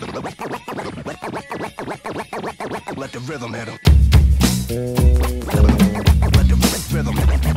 Let the rhythm hit him. Let the rhythm hit him.